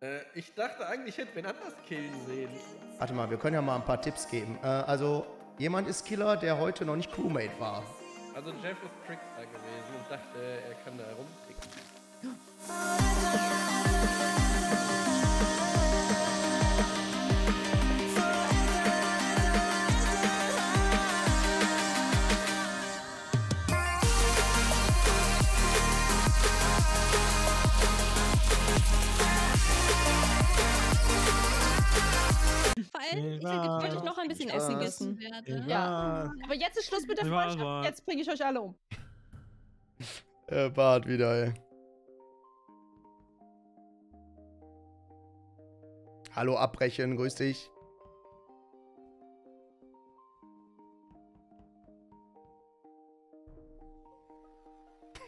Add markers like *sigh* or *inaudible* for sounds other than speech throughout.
Äh, ich dachte eigentlich, ich hätte wen anders killen sehen. Warte mal, wir können ja mal ein paar Tipps geben. Äh, also, jemand ist Killer, der heute noch nicht Crewmate war. Also Jeff ist Trickster gewesen und dachte, er kann da rumtricksen. *laughs* ich Essen gegessen. Ja. Aber jetzt ist Schluss mit der Freundschaft. Jetzt bringe ich euch alle um. *laughs* Äh, Bart wieder, ey. Hallo, abbrechen, grüß dich.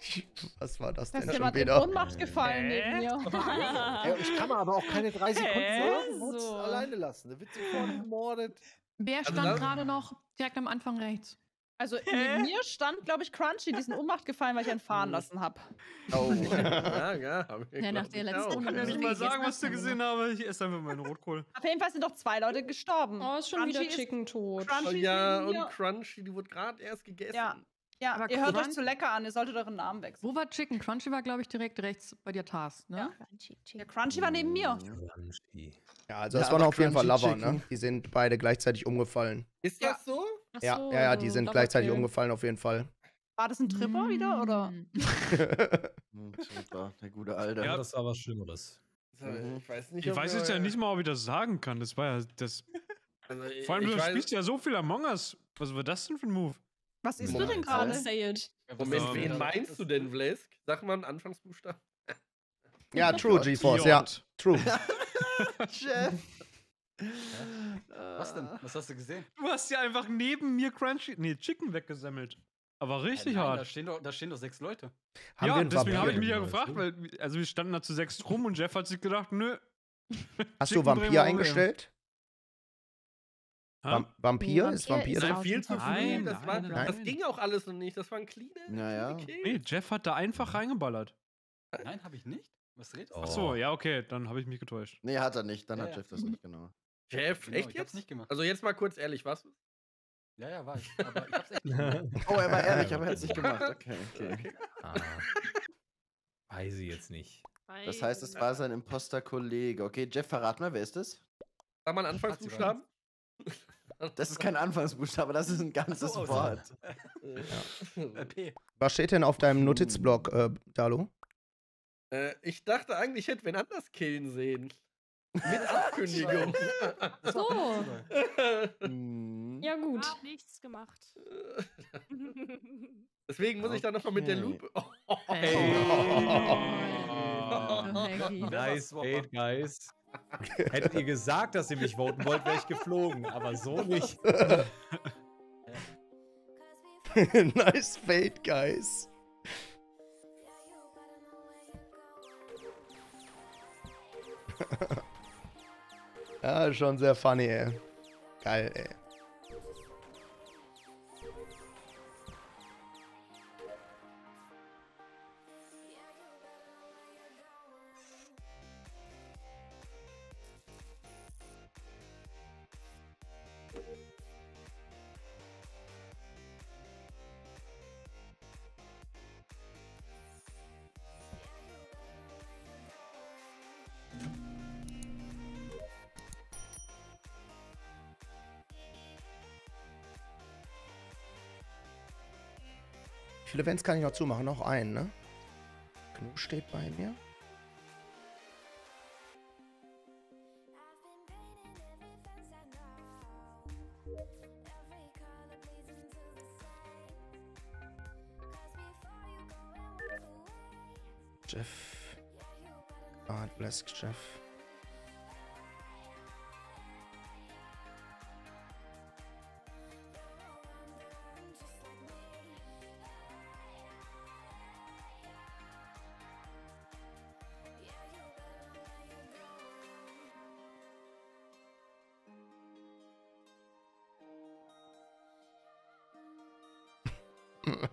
*laughs* Was war das Da denn ist schon jemand in wieder? Ohnmacht gefallen neben mir. Ja, ich kann aber auch keine drei Sekunden? Wutz So. alleine lassen. Da wird sofort gemordet. Wer Also stand da- gerade noch direkt am Anfang rechts? Also neben mir stand, glaube ich, Crunchy, diesen Ohnmacht gefallen, weil ich einen fahren lassen habe. Oh. *laughs* ja, ja, hab ich, Ja, nach der ich letzten auch. Ich kann ja nicht mal sagen, was du gesehen hast. Ich esse einfach meinen Rotkohl. Auf jeden Fall sind doch zwei Leute gestorben. Oh, ist schon wieder Crunchy ist- Chicken tot. Crunchy Oh ja, und. Crunchy, die wurde gerade erst gegessen. Ja. Ja, Aber ihr hört euch zu lecker an, ihr solltet euren Namen wechseln. Wo war Chicken? Crunchy war, glaube ich, direkt rechts bei dir Tars, ne? Der Crunchy war neben mir. Ja, also Ja, das waren aber auf jeden Fall Crunchy Lover, ne? Chicken. Die sind beide gleichzeitig umgefallen. Ist das so? Ja, so, ja, ja, die so sind gleichzeitig umgefallen auf jeden Fall. War das ein Tripper wieder, oder? *laughs* Mm. Super, der gute Alte. Ja, das war was Schlimmeres. Mhm. Ich weiß nicht, Ich weiß jetzt ja nicht mal, ob ich das sagen kann. Das war ja das. Also, Vor allem, du spielst ja so viel Among Us. Was war das denn für ein Move? Was isst du Moment, denn Oh, gerade? say it. Moment, Ähm, wen meinst du denn, Vlesk? Sag mal einen Anfangsbuchstaben. Ja, *laughs* true, GeForce, ja. True. *laughs* Chef. Was denn? Was hast du gesehen? Du hast ja einfach neben mir Crunchy. Nee, Chicken weggesammelt. Aber richtig Äh, nein, Da hart. stehen, doch, da stehen doch sechs Leute. Haben ja, deswegen habe ich mich ja gefragt, weil also wir standen da zu sechs rum und Jeff hat sich gedacht, nö. Hast du Vampir eingestellt? Ja. Vam Vampir? Nee, Ist Vampir Vampir ist auch- viel zu Nein, früh. Das, nein, war, nein, das nein. ging auch alles noch nicht. Das waren clean. Naja. Nee, Jeff hat da einfach reingeballert. Nein, habe ich nicht. Was redest du? Ach so, ja, okay, dann habe ich mich getäuscht. Nee, hat er nicht. Dann Ja, hat ja. Jeff das nicht, genau. *laughs* Jeff, Genau, echt jetzt? nicht gemacht. Also jetzt mal kurz ehrlich, was? Ja, ja, war ich. Aber ich hab's echt nicht gemacht. *laughs* Oh, er war ehrlich, aber er hat es nicht *laughs* gemacht. Okay, okay. Ah. Weiß ich jetzt nicht. Das heißt, es war sein Imposter-Kollege. Okay, Jeff, verrat mal, wer ist das? Sag mal einen Anfangsbuchstaben. *laughs* Das ist kein Anfangsbuchstabe, das ist ein ganzes so, Wort. Äh, *laughs* P. Was steht denn auf deinem Notizblock, äh, Dalo? Äh, ich dachte eigentlich, ich hätte wen anders killen sehen. Mit *laughs* Ankündigung. So. Hm. Ja, gut. Hab nichts gemacht. Deswegen muss ich da nochmal mit der Okay. Lupe. Hey. Maggie. Nice Fade, guys. Hättet ihr gesagt, dass ihr mich voten wollt, wäre ich geflogen. Aber so nicht. *laughs* nice Fate, guys. *laughs* ja, schon sehr funny, ey. Geil, ey. Viele Events kann ich noch zumachen? Noch einen, ne? Knu steht bei mir. Jeff. God bless Jeff.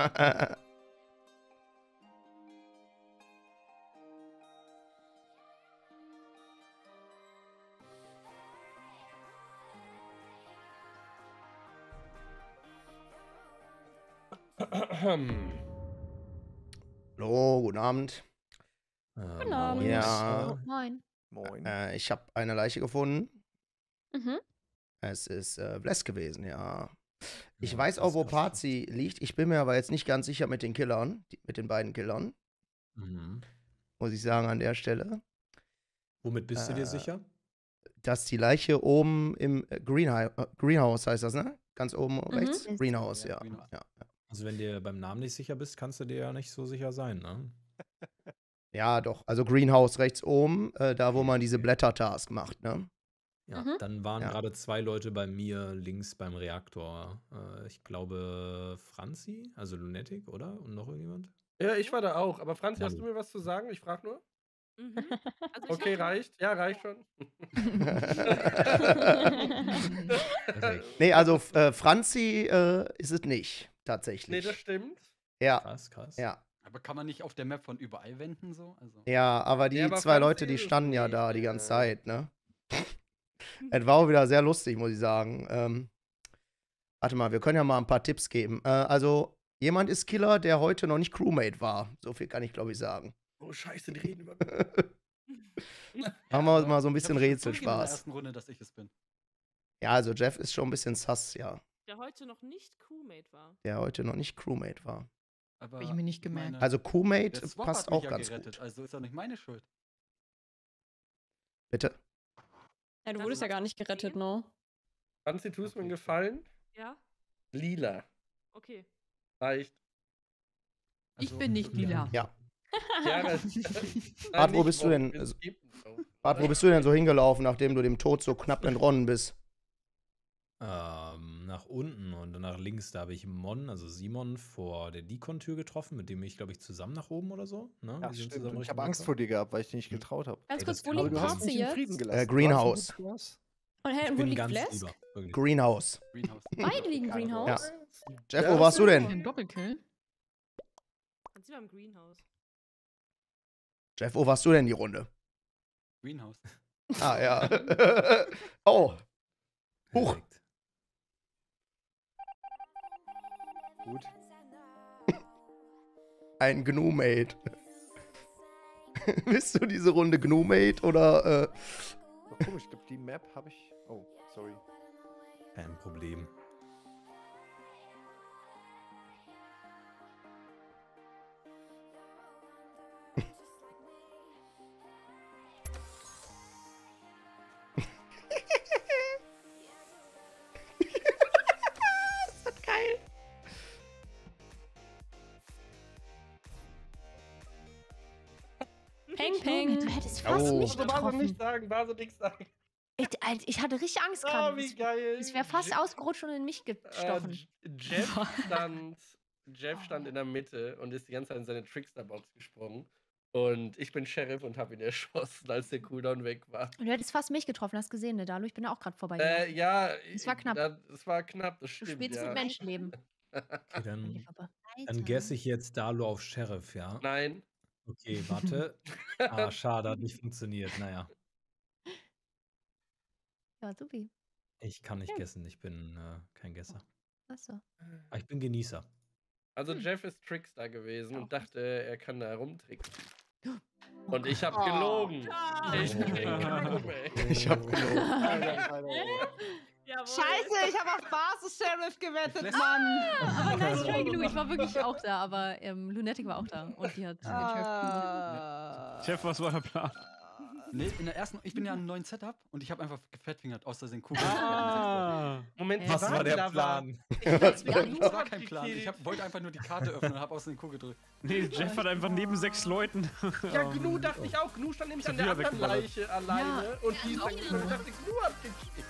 Hallo, guten Abend. Guten ähm, Abend. Ja. Moin. Moin. Äh, äh, ich habe eine Leiche gefunden. Mhm. Es ist äh, Bless gewesen, ja. Ich Ja, weiß auch, wo Parzi liegt. Ich bin mir aber jetzt nicht ganz sicher mit den Killern, die, mit den beiden Killern, Mhm. muss ich sagen an der Stelle. Womit bist du dir Äh, sicher? Dass die Leiche oben im äh, Greenhi äh, Greenhouse heißt das, ne? Ganz oben Mhm. rechts? Greenhouse, ja, ja. Greenhouse. ja. Also wenn dir beim Namen nicht sicher bist, kannst du dir ja nicht so sicher sein, ne? *laughs* Ja, doch. Also Greenhouse rechts oben, äh, da wo man diese Blätter-Task macht, ne? Ja, Mhm. dann waren Ja. gerade zwei Leute bei mir links beim Reaktor. Äh, ich glaube Franzi, also Lunatic, oder? Und noch irgendjemand? Ja, ich war da auch. Aber Franzi, hast du mir was zu sagen? Ich frage nur. Mhm. Also ich Okay, reicht. Ja, reicht schon. *laughs* Nee, also äh, Franzi äh, ist es nicht, tatsächlich. nee, das stimmt. ja, Krass, krass. ja. Aber kann man nicht auf der Map von überall wenden so? Also. Ja, aber die Ja, aber zwei Franzi Leute, die standen ja da die ganze. Zeit, ne? *laughs* Es war auch wieder sehr lustig, muss ich sagen. Ähm, warte mal, wir können ja mal ein paar Tipps geben. Äh, also, jemand ist Killer, der heute noch nicht Crewmate war. So viel kann ich, glaube ich, sagen. Oh, scheiße, die reden über *laughs* Machen wir mal so ein bisschen zugegeben In der Rätselspaß. ersten Runde, dass ich es bin. Ja, also Jeff ist schon ein bisschen sass, ja. der heute noch nicht Crewmate war. Der heute noch nicht Crewmate war. Aber Hab ich mir nicht gemerkt. Also Crewmate passt mich auch ja ganz gerettet, gut. Also ist doch nicht meine Schuld. Bitte? Ja, du Das wurdest ja gar nicht gerettet, ne? Franzi, tust mir einen Gefallen? Ja? Lila. Okay. Reicht. Ich Also, bin nicht lila. Ja. Ja, *laughs* das- *laughs* Bart, wo bist du denn? Also-. Bart, wo bist du denn so hingelaufen, nachdem du dem Tod so knapp entronnen bist? Ähm, nach unten und nach links, da habe ich Mon, also Simon, vor der Decon-Tür getroffen, mit dem ich, glaube ich, zusammen nach oben oder so. Ne? Ja, ich habe Angst vor dir gehabt, weil ich dich nicht getraut habe. Ganz kurz, das wo liegt in jetzt? Frieden gelassen. Äh, Greenhouse. Und und wo liegt wirklich. Greenhouse. Greenhouse. *laughs* Beide liegen Greenhouse. Ja. Jeff, wo warst du denn? Den Doppelkill. Dann sind wir im Greenhouse. Jeff, wo warst du denn die Runde? Greenhouse. Ah, ja. *laughs* *laughs* oh, Huch. Perfekt. Gut. *laughs* ein Gnumate. *laughs* Bist du diese Runde Gnumate oder äh, Oh, komisch, ich glaube, die Map habe ich. Oh, sorry. Kein Problem. Peng, Du hättest fast Oh. mich Also, getroffen. nicht sagen, Baso nichts sagen. Ich, ich hatte richtig Angst Oh, gerade. wie geil. Es wäre fast ausgerutscht und in mich Äh, gestochen. J- Jeff *laughs* stand, Jeff stand in der Mitte und ist die ganze Zeit in seine Trickster-Box gesprungen. Und ich bin Sheriff und habe ihn erschossen, als der Cooldown weg war. Und du hättest fast mich getroffen, hast gesehen, ne? Dalu, ich bin ja auch gerade vorbei. Äh, ja. Es war knapp. Da, es war knapp, das du stimmt. spielst ja. mit Menschenleben. *laughs* Okay, dann, dann guesse ich jetzt Dalo auf Sheriff, ja? Nein. Okay, warte. Ah, *laughs* schade, hat nicht funktioniert. Naja, Ja, supi. ich kann nicht Ja. gessen, ich bin äh, kein Gesser. Achso. Aber ich bin Genießer. Also Hm. Jeff ist Trickster gewesen und dachte, er kann da rumtricksen. *gasps* Und ich habe Oh. gelogen. Ich bin Oh. Gnome, ey. ich hab *laughs* Jawohl. Scheiße, ich habe auf Basis Sheriff gewettet, Mann. Aber nein, ich war genug. Ich war wirklich auch da, aber ähm, Lunatic war auch da. Und die hat den Sheriff Ah. Chef, was war der Plan? Nee, in der ersten, ich bin ja ein neuen Setup und ich habe einfach gefettfingert aus Versehen Kugel. Ah. Moment, Was Was war der Plan? War Das war kein Plan. Ich hab, wollte einfach nur die Karte öffnen und habe aus den Kuh gedrückt. Nee, Jeff hat einfach neben sechs Leuten. Ja, Gnu dachte ich auch. Gnu stand nämlich an der anderen. Leiche alleine und die ist dann dachte, Gnu hat gekickt.